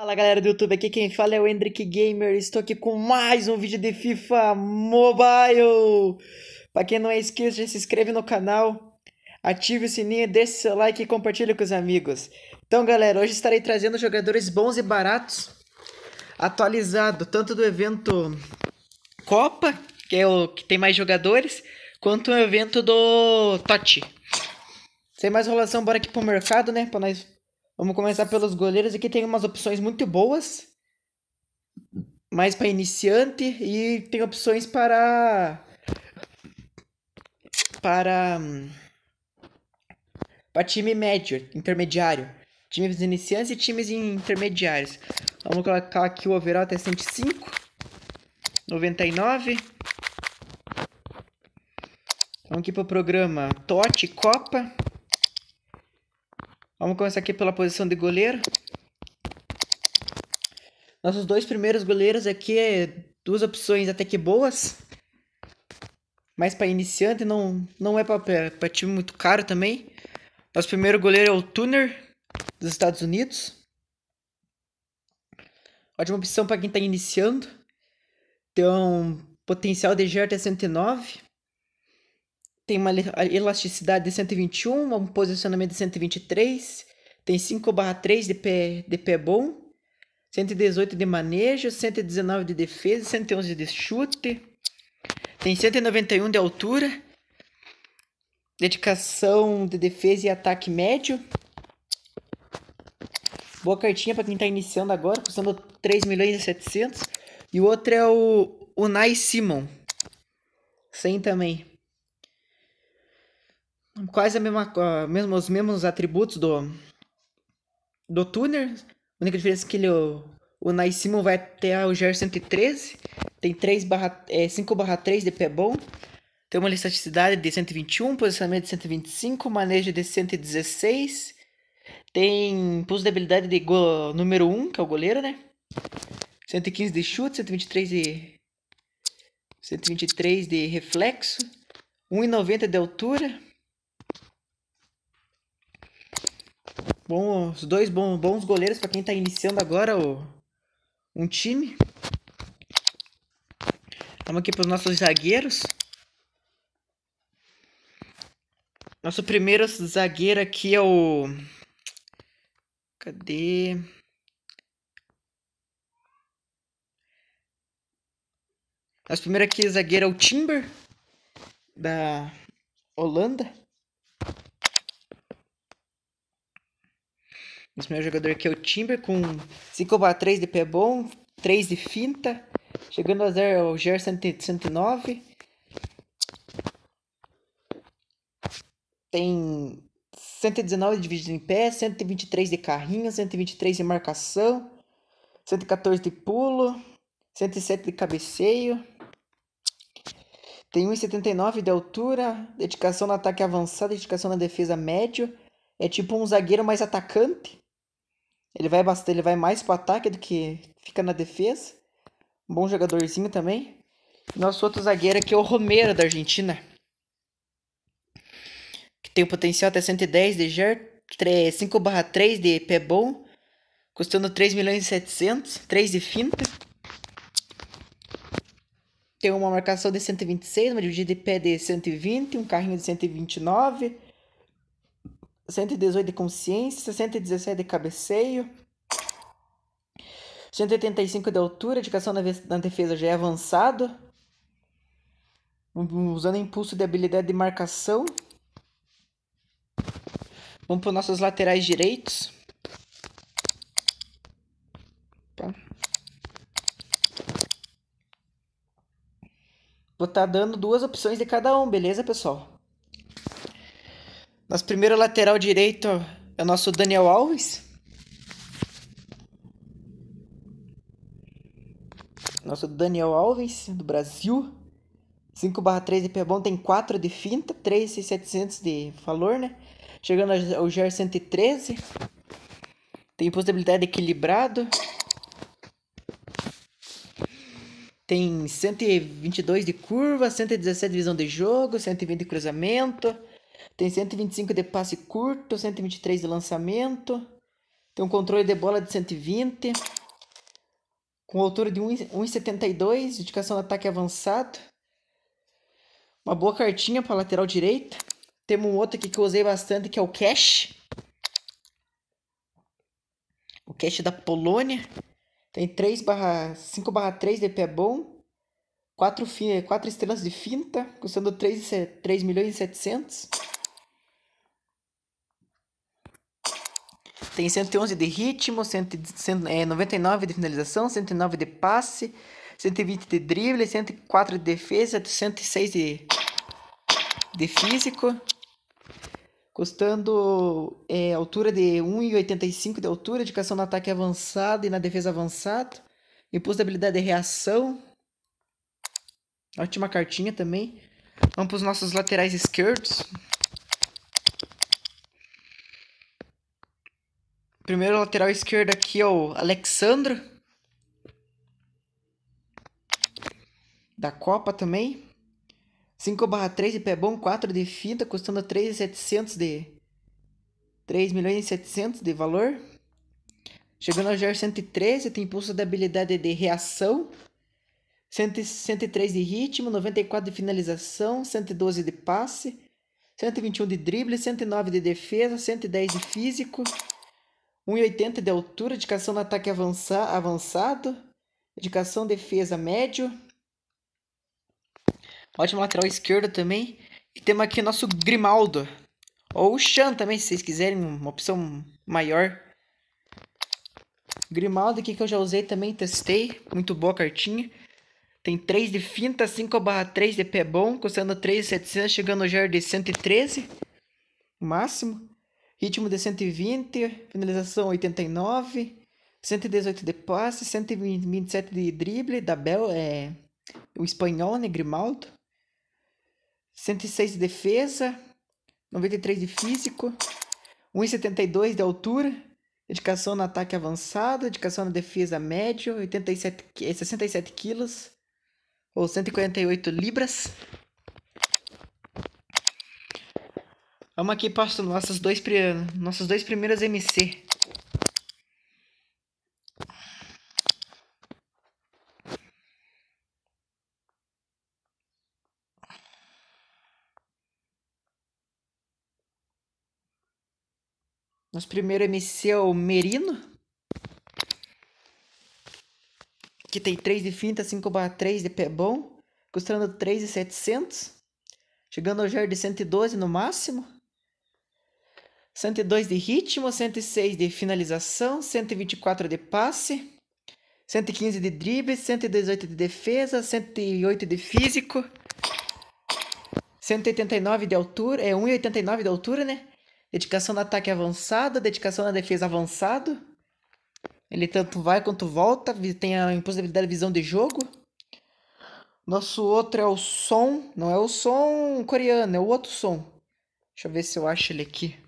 Fala galera do YouTube, aqui quem fala é o Hendrick Gamer, estou aqui com mais um vídeo de FIFA Mobile. Para quem não é inscrito, já se inscreve no canal, ative o sininho, deixe seu like e compartilhe com os amigos. Então galera, hoje estarei trazendo jogadores bons e baratos, atualizado tanto do evento Copa, que é o que tem mais jogadores, quanto o evento do Totti. Sem mais enrolação, bora aqui pro mercado, né, para nós Vamos começar pelos goleiros. Aqui tem umas opções muito boas. Mais para iniciante. E tem opções para. Para. Para time médio, intermediário. Times iniciantes e times intermediários. Vamos colocar aqui o overall até 105. 99. Vamos aqui para o programa TOT Copa. Vamos começar aqui pela posição de goleiro. Nossos dois primeiros goleiros aqui é duas opções até que boas. Mas para iniciante não, não é para time muito caro também. Nosso primeiro goleiro é o Tuner dos Estados Unidos. Ótima opção para quem está iniciando. Tem um potencial de GR até 109 tem uma elasticidade de 121, um posicionamento de 123, tem 5 barra 3 de pé, de pé bom, 118 de manejo, 119 de defesa, 111 de chute, tem 191 de altura, dedicação de defesa e ataque médio. Boa cartinha para quem está iniciando agora, custando 3 milhões e 700. E o outro é o Unai Simon. 100 também quase a mesma, a mesma, os mesmos atributos do, do Tuner. A única diferença é que ele, o, o Naisimo vai ter o GR 113, tem 3 barra, é, 5 barra 3 de pé bom, tem uma elasticidade de 121, posicionamento de 125, manejo de 116, tem pulso de habilidade de go, número 1, que é o goleiro, né? 115 de chute, 123 de 123 de reflexo, 1,90 de altura, Bom, os dois bons, bons goleiros para quem está iniciando agora o, um time. Vamos aqui para os nossos zagueiros. Nosso primeiro zagueiro aqui é o. Cadê? Nosso primeiro aqui zagueiro é o Timber, da Holanda. Nosso primeiro jogador aqui é o Timber com 5/3 de pé bom, 3 de finta. Chegando a 0 o GR 109. Tem 119 de dividido em pé, 123 de carrinho, 123 de marcação, 114 de pulo, 107 de cabeceio. Tem 1,79 de altura, dedicação no ataque avançado, dedicação na defesa médio. É tipo um zagueiro mais atacante. Ele vai bastante, ele vai mais pro ataque do que fica na defesa. Um bom jogadorzinho também. Nosso outro zagueiro aqui é o Romero da Argentina. Que tem o potencial até 110 de GER, 5/3 de pé bom, custando 3 milhões e 700, 3 de finta. Tem uma marcação de 126, uma dividida de pé de 120, um carrinho de 129 118 de consciência, 117 de cabeceio, 185 de altura, indicação na, defesa já é avançado, usando impulso de habilidade de marcação. Vamos para os nossos laterais direitos. Vou estar tá dando duas opções de cada um, beleza, pessoal? Nosso primeiro lateral direito é o nosso Daniel Alves. Nosso Daniel Alves, do Brasil. 5 barra 3 de pé tem 4 de finta, 3,700 de valor, né? Chegando ao GR 113. Tem possibilidade equilibrado. Tem 122 de curva, 117 de visão de jogo, 120 de cruzamento. Tem 125 de passe curto, 123 de lançamento, Tem um controle de bola de 120. Com altura de 1,72. Indicação de ataque avançado. Uma boa cartinha para lateral direita. Temos um outro aqui que eu usei bastante, que é o Cash. O Cash da Polônia. Tem 3 barra, 5 barra 3 de pé bom. 4, 4 estrelas de finta, custando 3, 3 milhões e 700. Tem 111 de ritmo, 99 de finalização, 109 de passe, 120 de drible, 104 de defesa, 106 de, de físico. Custando é, altura de 1,85 de altura, indicação no ataque avançado e na defesa avançado. Impulso de habilidade de reação. Ótima cartinha também. Vamos para os nossos laterais esquerdos. Primeiro lateral esquerdo aqui é o Alexandro. Da Copa também. 5 barra 3 de pé bom, 4 de fita, custando 3,700 de... 3 milhões e 700 de valor. Chegando ao GR 113, tem impulso de habilidade de reação. 103 de ritmo, 94 de finalização, 112 de passe, 121 de drible, 109 de defesa, 110 de físico, 1,80 de altura, indicação no ataque avança, avançado, indicação defesa médio. Ótimo lateral esquerdo também. E temos aqui nosso Grimaldo. Ou o Chan também, se vocês quiserem, uma opção maior. Grimaldo aqui que eu já usei também, testei. Muito boa cartinha. Tem 3 de finta, 5 barra 3 de pé bom, custando 3,700, chegando já de 113, máximo. Ritmo de 120, finalização 89, 118 de passe, 127 de drible, da Bel, é, o espanhol, né, Grimaldo. 106 de defesa, 93 de físico, 1,72 de altura, dedicação no ataque avançado, dedicação na defesa médio, 87, 67 quilos, ou 148 libras. Vamos aqui para nossas dois, nossos dois primeiros MC. Nosso primeiro MC é o Merino. que tem 3 de finta, 5 barra 3 de pé bom, custando 3,700, chegando ao GR de 112 no máximo. 102 de ritmo, 106 de finalização, 124 de passe, 115 de drible, 118 de defesa, 108 de físico, 189 de altura, é 1,89 de altura, né? Dedicação no ataque avançado, dedicação na defesa avançado. Ele tanto vai quanto volta, tem a impossibilidade de visão de jogo. Nosso outro é o som, não é o som coreano, é o outro som. Deixa eu ver se eu acho ele aqui.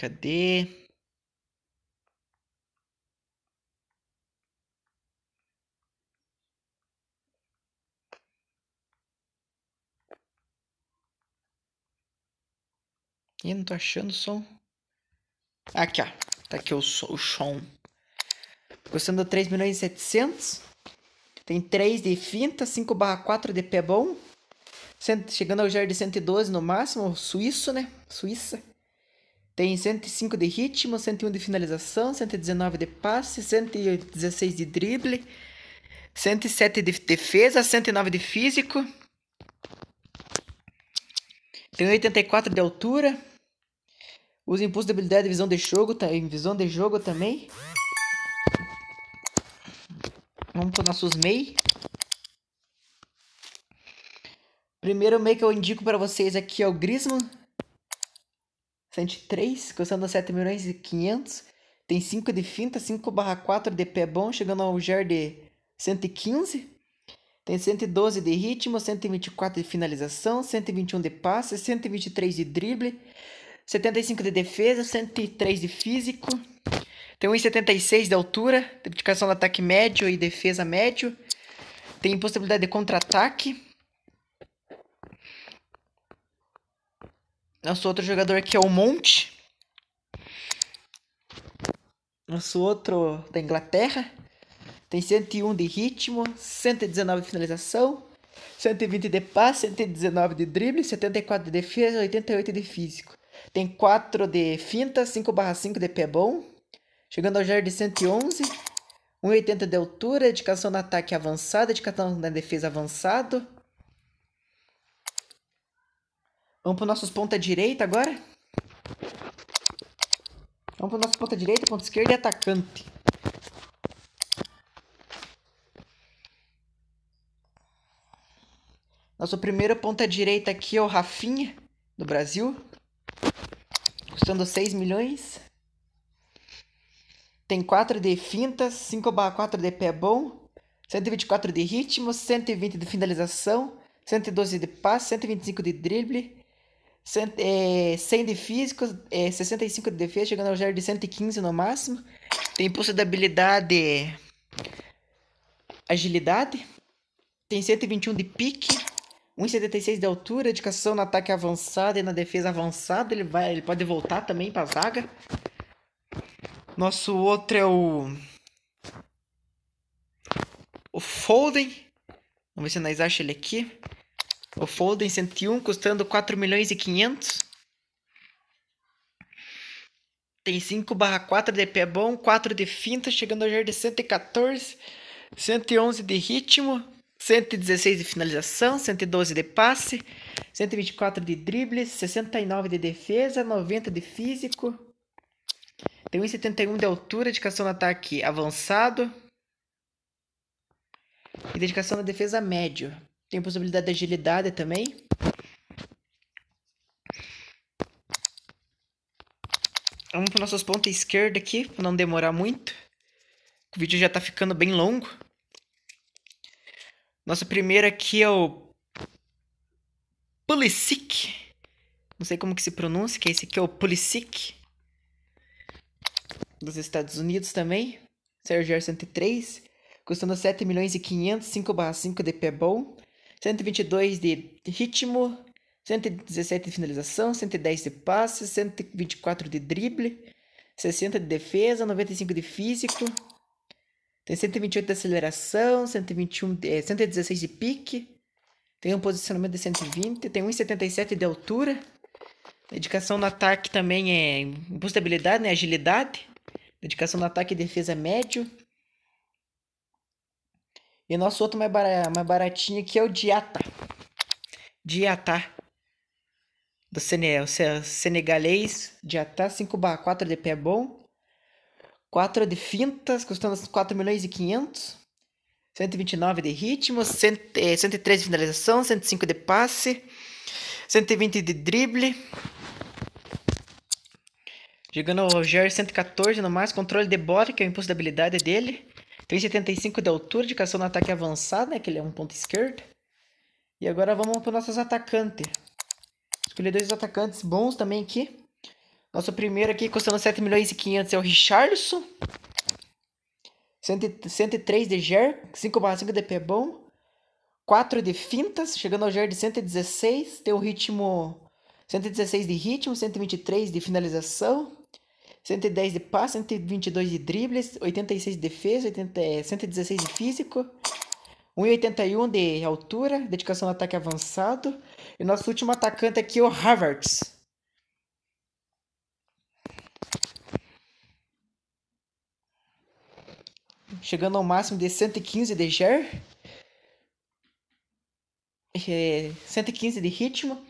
Cadê? Ih, não tô achando o som. Aqui, ó. Tá aqui o, o Sean. Custando 3 milhões e 700. Tem 3 de finta, 5 barra 4 de pé bom. Chegando ao GR de 112 no máximo. Suíço, né? Suíça. Tem 105 de ritmo, 101 de finalização, 119 de passe, 116 de drible, 107 de defesa, 109 de físico. Tem 84 de altura, Usa impulso de habilidade visão de jogo, tá? Visão de jogo também. Vamos para nossos MEI. Primeiro MEI que eu indico para vocês aqui é o Griezmann. 103, custando 7 milhões e 500. Tem 5 de finta, 5 barra 4 de pé bom, chegando ao GER de 115. Tem 112 de ritmo, 124 de finalização, 121 de passe, 123 de drible, 75 de defesa, 103 de físico. Tem 1,76 de altura, dedicação no ataque médio e defesa médio. Tem possibilidade de contra-ataque. Nosso outro jogador aqui é o Monte. Nosso outro da Inglaterra. Tem 101 de ritmo, 119 de finalização, 120 de passe, 119 de drible, 74 de defesa, 88 de físico. Tem 4 de finta, 5 barra 5 de pé bom. Chegando ao jardim de 111. 1,80 de altura, dedicação no ataque avançado, dedicação na defesa avançado. Vamos para os nossos ponta direita agora. Vamos para nosso ponta direita, ponta esquerda e atacante. Nosso primeiro ponta direita aqui é o Rafinha, do Brasil. Custando 6 milhões. Tem 4 de fintas, 5 barra 4 de pé bom, 124 de ritmo, 120 de finalização, 112 de passe, 125 de drible, 100, é, 100 de físico, é, 65 de defesa, chegando ao jardim de 115 no máximo. Tem impulso de habilidade, agilidade. Tem 121 de pique, 1,76 de altura, dedicação no ataque avançado e na defesa avançada. Ele, vai, ele pode voltar também para a zaga. Nosso outro é o. O Foden. Vamos ver se nós achamos ele aqui. O Foden 101, custando 4 milhões e 500. Tem 5 barra 4 de pé bom, 4 de finta, chegando jardim de 114. 111 de ritmo, 116 de finalização, 112 de passe, 124 de drible, 69 de defesa, 90 de físico. Tem 1,71 de altura, dedicação no ataque avançado. E dedicação na defesa médio. Tem possibilidade de agilidade também. Vamos para nossos pontos esquerda aqui, para não demorar muito. O vídeo já está ficando bem longo. Nosso primeiro aqui é o Pulisic. Não sei como que se pronuncia, que esse aqui é o Pulisic. Dos Estados Unidos também. Sergio 103. Custando 7 milhões e 500, 5 barra 5 de pé bom. 122 de ritmo. 117 de finalização, 110 de passe, 124 de drible, 60 de defesa, 95 de físico, tem 128 de aceleração, 121, é, 116 de pique. Tem um posicionamento de 120. Tem 1,77 de altura. Dedicação no ataque também é impostabilidade, né? Agilidade. Dedicação no ataque e defesa médio. E nosso outro mais, mais baratinho aqui é o Diata. Diata. Do Senegal, senegalês. Diata 5 4 de pé bom. 4 de fintas, custando 4 milhões e 500. 129 de ritmo, 100, eh, 103 de finalização, 105 de passe, 120 de drible. Jogando o Roger 114 no mais, controle de bola, que é o impulso da habilidade dele. 375 de altura, de cação no ataque avançado, né, que ele é um ponto esquerdo. E agora vamos para os nossos atacantes. Escolhi dois atacantes bons também aqui. Nosso primeiro aqui, custando 7 milhões e 500, é o Richardson. 103 de GER, 5 barra 5 de pé bom. 4 de fintas, chegando ao GER de 116. Tem o ritmo 116 de ritmo, 123 de finalização. 110 de passe, 122 de dribles, 86 de defesa, 80, 116 de físico. 1,81 de altura, dedicação ao ataque avançado. E nosso último atacante aqui é o Havertz. chegando ao máximo de 115 de GER, é, 115 de ritmo,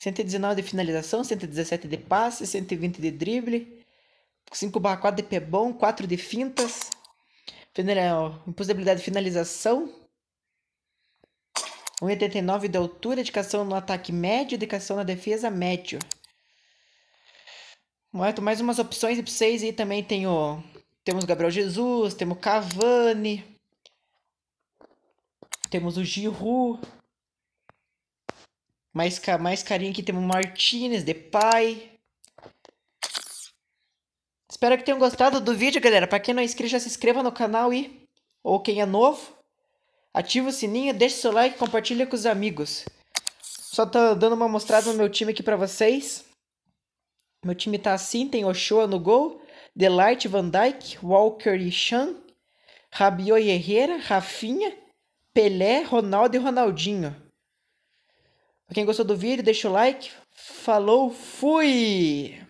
119 de finalização, 117 de passe, 120 de drible, 5 barra 4 de pé bom, 4 de fintas, impossibilidade de finalização, 1,89 de altura, dedicação no ataque médio, dedicação na defesa médio. Mais umas opções para vocês aí também tem o temos Gabriel Jesus, temos Cavani, temos o Giroud. Mais, mais carinho aqui temos Martinez, Depay. Espero que tenham gostado do vídeo, galera. Para quem não é inscrito, já se inscreva no canal e... Ou quem é novo, ativa o sininho, deixa seu like, compartilha com os amigos. Só tô dando uma mostrada no meu time aqui para vocês. Meu time tá assim, tem Ochoa no gol, Delight, Van Dijk, Walker e Chan, Rabiot e Herrera, Rafinha, Pelé, Ronaldo e Ronaldinho. Pra quem gostou do vídeo, deixa o like. Falou, fui!